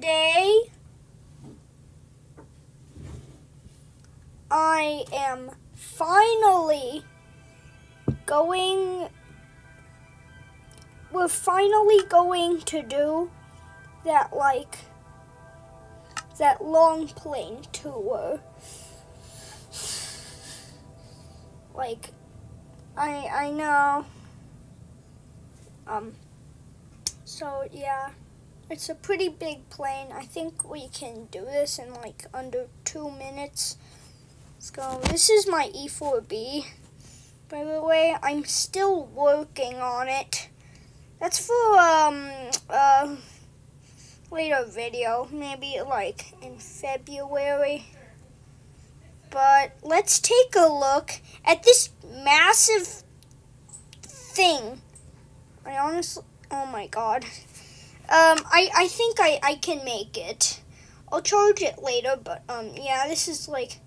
today I am finally going we're finally going to do that like that long plane tour. Like I I know. Um so yeah it's a pretty big plane I think we can do this in like under two minutes let's go this is my E4B by the way I'm still working on it that's for um uh later video, maybe like in February. But let's take a look at this massive thing. I honestly, oh my god. Um, I, I think I, I can make it. I'll charge it later, but um, yeah, this is like,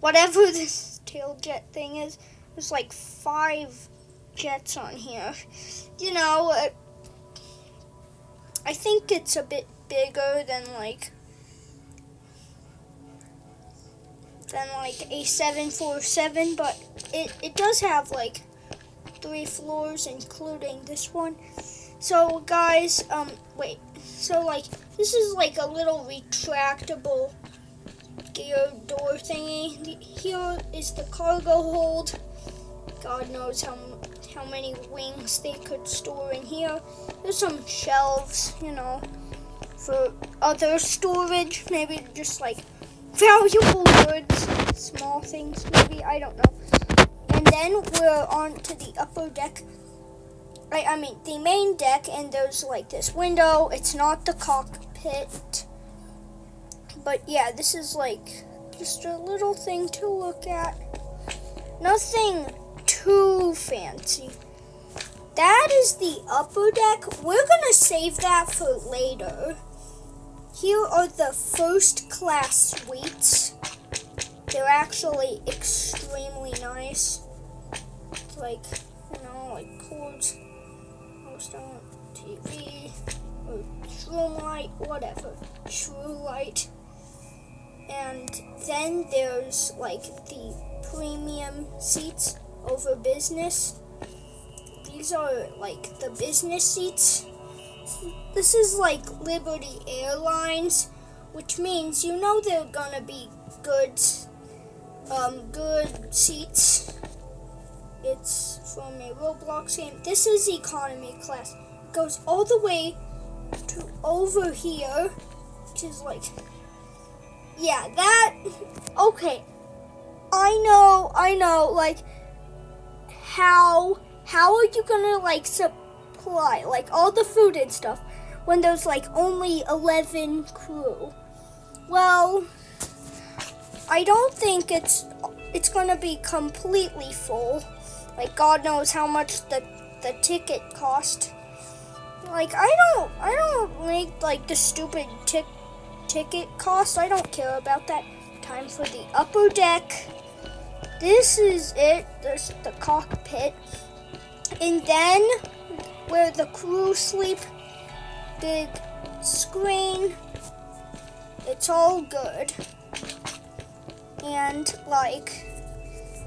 whatever this tail jet thing is, there's like five jets on here. You know, uh, I think it's a bit bigger than like than like a 747, but it, it does have like three floors, including this one. So guys, um, wait, so like, this is like a little retractable gear door thingy. Here is the cargo hold. God knows how how many wings they could store in here. There's some shelves, you know, for other storage, maybe just like valuable goods, small things, maybe, I don't know. And then we're on to the upper deck. I, I mean, the main deck, and there's like this window. It's not the cockpit. But yeah, this is like just a little thing to look at. Nothing too fancy. That is the upper deck. We're to save that for later. Here are the first class suites. They're actually extremely nice. It's like, you know, like cords, host on TV, or shroom light, whatever. True light. And then there's like the premium seats over business. These are like the business seats. This is like Liberty Airlines, which means you know they're gonna be good, um, good seats. It's from a Roblox game. This is economy class. It goes all the way to over here, which is like, yeah, that. Okay, I know, I know, like how how are you gonna like supply like all the food and stuff when there's like only 11 crew well i don't think it's it's gonna be completely full like god knows how much the the ticket cost like i don't i don't make like the stupid tick ticket cost i don't care about that time for the upper deck this is it. There's the cockpit. And then where the crew sleep, big screen. It's all good. And like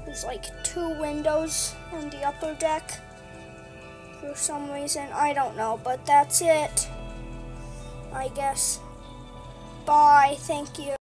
there's like two windows on the upper deck for some reason. I don't know, but that's it. I guess. Bye. Thank you.